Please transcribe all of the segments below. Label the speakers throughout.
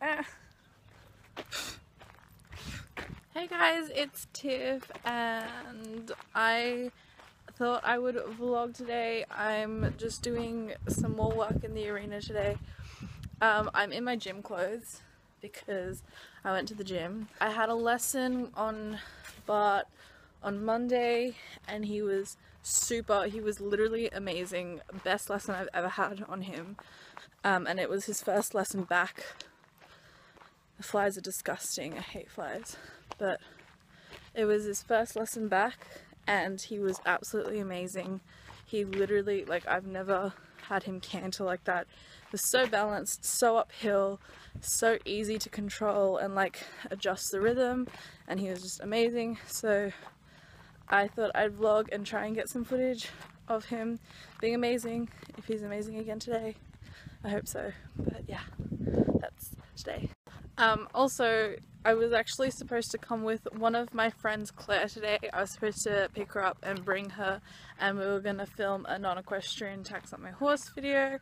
Speaker 1: Ah. Hey guys, it's Tiff and I thought I would vlog today. I'm just doing some more work in the arena today. Um, I'm in my gym clothes because I went to the gym. I had a lesson on Bart on Monday and he was super, he was literally amazing. Best lesson I've ever had on him. Um, and it was his first lesson back. The flies are disgusting, I hate flies. But it was his first lesson back and he was absolutely amazing. He literally, like I've never had him canter like that. It was so balanced, so uphill, so easy to control and like adjust the rhythm and he was just amazing. So I thought I'd vlog and try and get some footage of him being amazing. If he's amazing again today, I hope so. But yeah, that's today. Um, also, I was actually supposed to come with one of my friends, Claire, today. I was supposed to pick her up and bring her, and we were going to film a non-equestrian tacks on my horse video.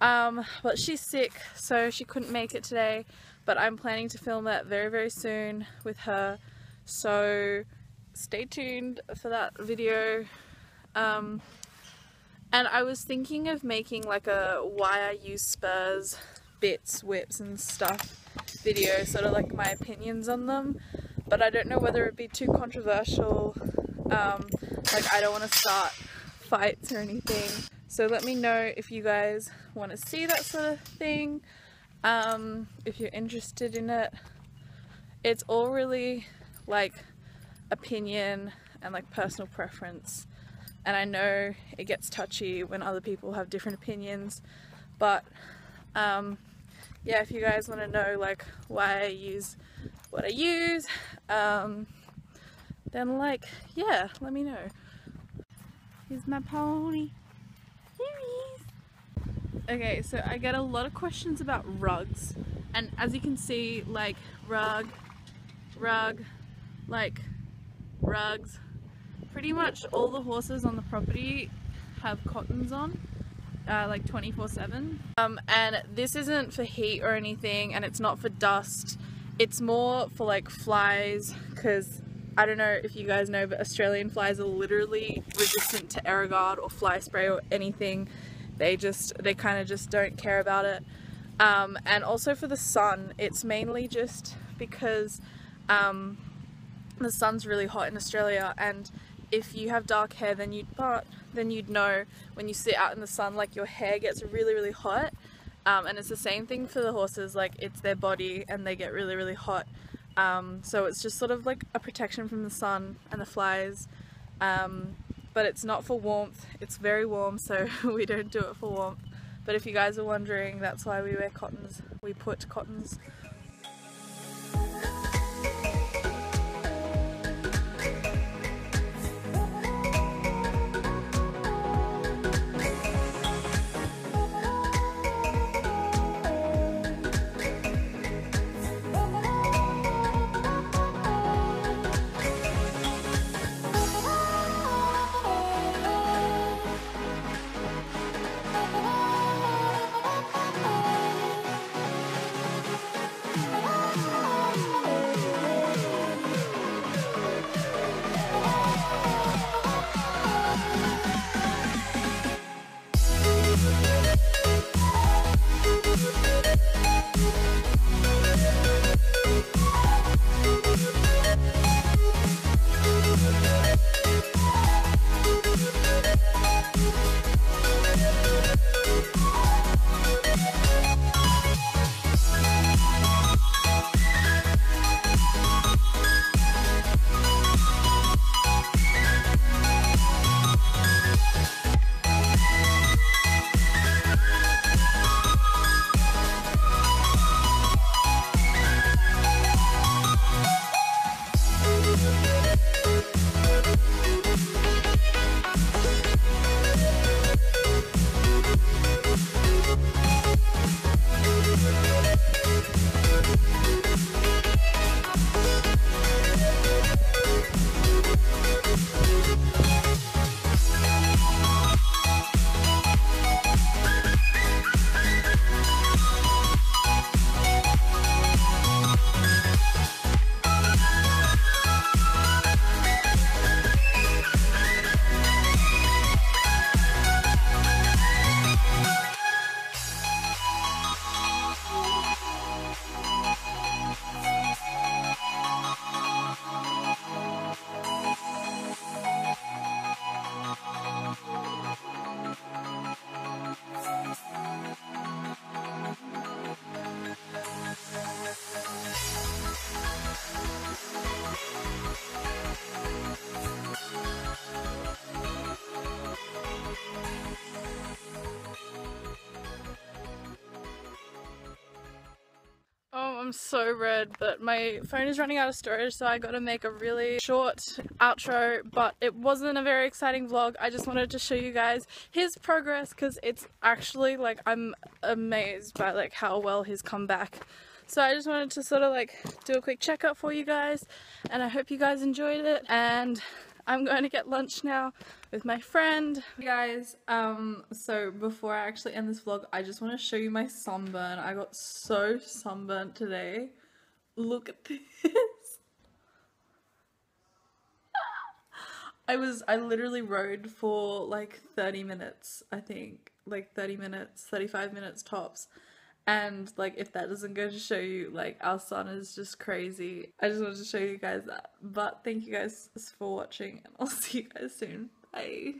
Speaker 1: Um, but she's sick, so she couldn't make it today. But I'm planning to film that very, very soon with her. So stay tuned for that video. Um, and I was thinking of making like a why I use spurs, bits, whips and stuff video, sort of like my opinions on them, but I don't know whether it'd be too controversial. Um, like I don't want to start fights or anything. So let me know if you guys want to see that sort of thing, um, if you're interested in it. It's all really like opinion and like personal preference and I know it gets touchy when other people have different opinions but um, yeah, if you guys want to know like why I use what I use, um, then like, yeah, let me know. Here's my pony. Here he is. Okay, so I get a lot of questions about rugs. And as you can see, like rug, rug, like rugs. Pretty much all the horses on the property have cottons on uh, like 24 7 um, and this isn't for heat or anything and it's not for dust. It's more for like flies because I don't know if you guys know but Australian flies are literally resistant to Aerogard or fly spray or anything. They just they kind of just don't care about it. Um, and also for the sun it's mainly just because um, the sun's really hot in Australia and if you have dark hair then you'd but then you'd know when you sit out in the sun like your hair gets really really hot. Um, and it's the same thing for the horses like it's their body and they get really really hot. Um, so it's just sort of like a protection from the sun and the flies. Um, but it's not for warmth. It's very warm so we don't do it for warmth. But if you guys are wondering that's why we wear cottons. We put cottons I'm so red, but my phone is running out of storage, so I gotta make a really short outro, but it wasn't a very exciting vlog. I just wanted to show you guys his progress because it's actually like I'm amazed by like how well he's come back. So I just wanted to sort of like do a quick checkup for you guys and I hope you guys enjoyed it and I'm going to get lunch now with my friend. Hey guys, um, so before I actually end this vlog, I just want to show you my sunburn. I got so sunburnt today. Look at this. I was, I literally rode for like 30 minutes, I think. Like 30 minutes, 35 minutes tops and like if that doesn't go to show you like our sun is just crazy. I just wanted to show you guys that. But thank you guys for watching and i'll see you guys soon. Bye